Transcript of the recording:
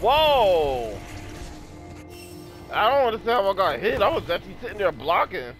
Whoa! I don't understand how I got hit. I was actually sitting there blocking.